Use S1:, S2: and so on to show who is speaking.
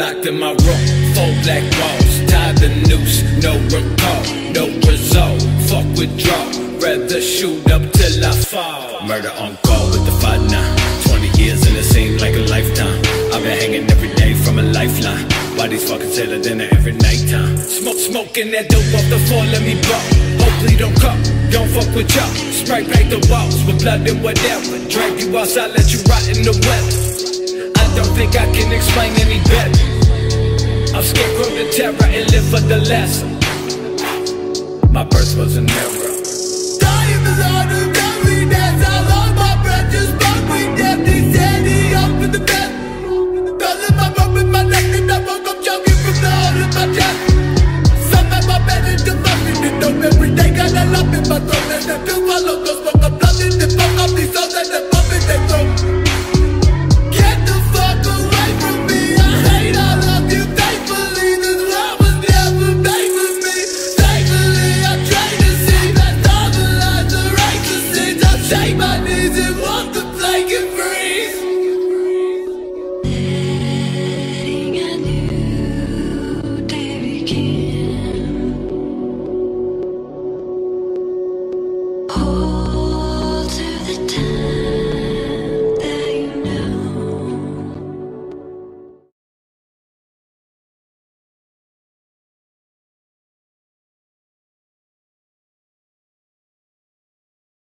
S1: Locked in my room, four black walls, tied the noose, no recall, no result. Fuck withdraw, rather shoot up till I fall. Murder on call with the fight now. 20 years and it seems like a lifetime. I've been hanging every day from a lifeline. Bodies fucking tailor dinner every nighttime. Smoke, smoking that dope off the floor, let me bump. Hopefully don't come, don't fuck with y'all. Spray paint the walls with blood and whatever. Drag you outside, let you rot in the weather don't think I can explain any better. I'm scared from the terror and live for the lesson. My birth was an error.
S2: Dying the all of
S1: deadly dance I lost my breath, just broke with death. Standing up in the bed